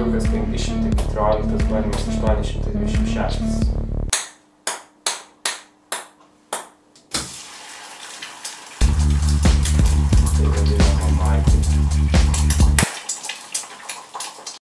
ženkliukas 514, bandymas 826.